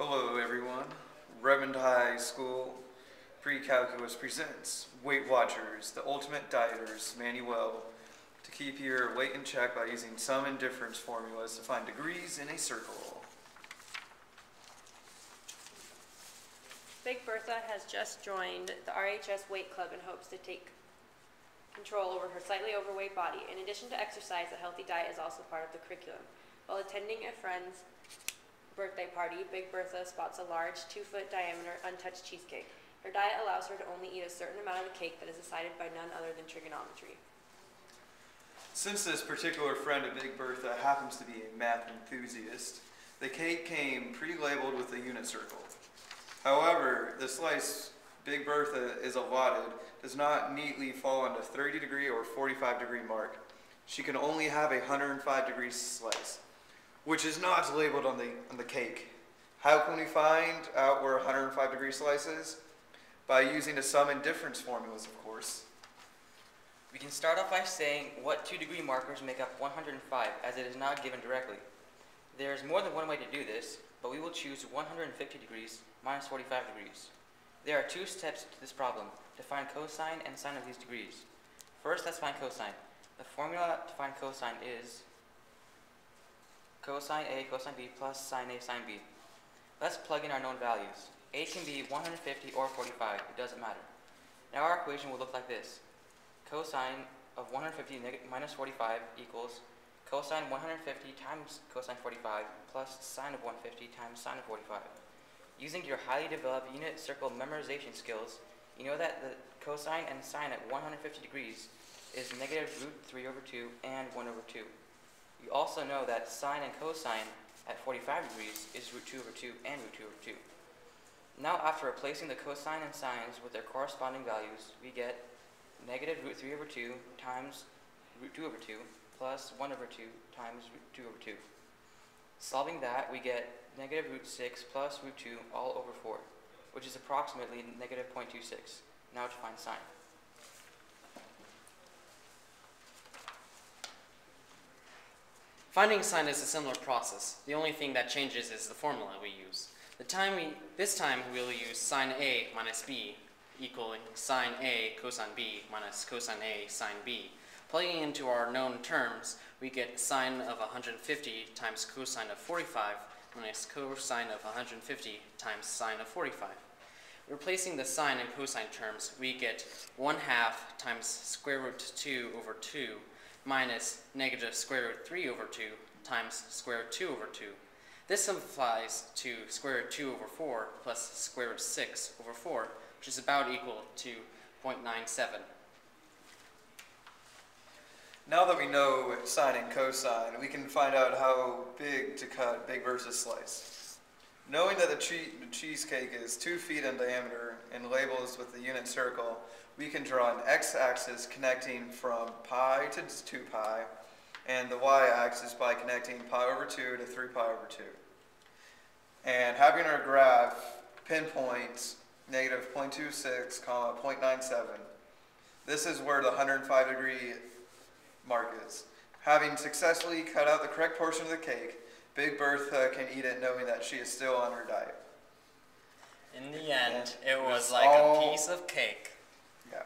Hello, everyone. Redmond High School Pre-Calculus presents Weight Watchers, the ultimate dieters, Manuel, to keep your weight in check by using sum and difference formulas to find degrees in a circle. Big Bertha has just joined the RHS Weight Club in hopes to take control over her slightly overweight body. In addition to exercise, a healthy diet is also part of the curriculum. While attending a friend's birthday party, Big Bertha spots a large, two foot diameter, untouched cheesecake. Her diet allows her to only eat a certain amount of the cake that is decided by none other than trigonometry. Since this particular friend of Big Bertha happens to be a math enthusiast, the cake came pre-labeled with a unit circle. However, the slice Big Bertha is allotted does not neatly fall on the 30 degree or 45 degree mark. She can only have a 105 degree slice, which is not labeled on the, on the cake. How can we find out where 105 degree slice is? By using the sum and difference formulas, of course. We can start off by saying what two degree markers make up 105 as it is not given directly. There is more than one way to do this, but we will choose 150 degrees minus 45 degrees. There are two steps to this problem, to find cosine and sine of these degrees. First, let's find cosine. The formula to find cosine is cosine A cosine B plus sine A sine B. Let's plug in our known values. A can be 150 or 45, it doesn't matter. Now our equation will look like this. Cosine of 150 minus 45 equals cosine 150 times cosine 45 plus sine of 150 times sine of 45. Using your highly developed unit circle memorization skills, you know that the cosine and sine at 150 degrees is negative root 3 over 2 and 1 over 2. You also know that sine and cosine at 45 degrees is root 2 over 2 and root 2 over 2. Now after replacing the cosine and sines with their corresponding values, we get negative root 3 over 2 times root 2 over 2 plus 1 over 2 times root 2 over 2. Solving that, we get negative root 6 plus root 2 all over 4, which is approximately negative 0.26. Now to find sine. Finding sine is a similar process. The only thing that changes is the formula we use. The time we, this time we'll use sine A minus B equaling sine A cosine B minus cosine A sine B. Plugging into our known terms, we get sine of 150 times cosine of 45 minus cosine of 150 times sine of 45. Replacing the sine and cosine terms, we get 1 half times square root 2 over 2 minus negative square root 3 over 2 times square root 2 over 2. This simplifies to square root 2 over 4 plus square root 6 over 4, which is about equal to 0.97. Now that we know sine and cosine, we can find out how big to cut Big Bertha's slice. Knowing that the, che the cheesecake is 2 feet in diameter and labels with the unit circle, we can draw an x-axis connecting from pi to 2 pi, and the y-axis by connecting pi over 2 to 3 pi over 2. And having our graph pinpoint negative 0.26, comma 0.97, this is where the 105 degree mark is. Having successfully cut out the correct portion of the cake, Big Bertha can eat it knowing that she is still on her diet. In the end, And it was it's like a piece of cake. Yeah.